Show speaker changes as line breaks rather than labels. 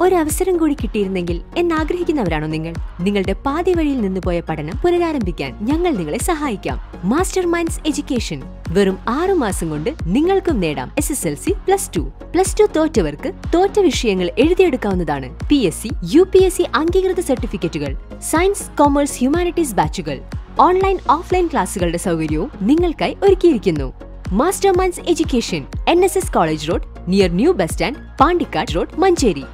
ഒരവസരം കൂടി കിട്ടിയിരുന്നെങ്കിൽ എന്നാഗ്രഹിക്കുന്നവരാണോ നിങ്ങൾ? നിങ്ങളുടെ പാതി വഴിയിൽ നിന്ന് പോയ പഠനം പുനരാരംഭിക്കാൻ ഞങ്ങൾ നിങ്ങളെ സഹായിക്കാം. മാസ്റ്റർ മൈൻഡ്സ് എഡ്യൂക്കേഷൻ വെറും ആറു മാസം കൊണ്ട് നിങ്ങൾക്കും നേടാം S S L C plus two plus two തോറ്റവർക്ക് തോറ്റ വിഷയങ്ങൾ എഴുതിയെടുക്കാവുന്നതാണ്. P S C U P S C അംഗീകൃത സർട്ടിഫിക്കറ്റുകൾ. സയൻസ് കോമേഴ്സ് ഹ്യൂമാനിറ്റീസ് ബാച്ചുകൾ ഓൺലൈൻ ഓഫ്ലൈൻ ക്ലാസുകളുടെ സൗകര്യവും നിങ്ങൾക്കായി ഒരുക്കിയിരിക്കുന്നു. Master minds education N S S college road near new bus stand Pandikkad road Manjeri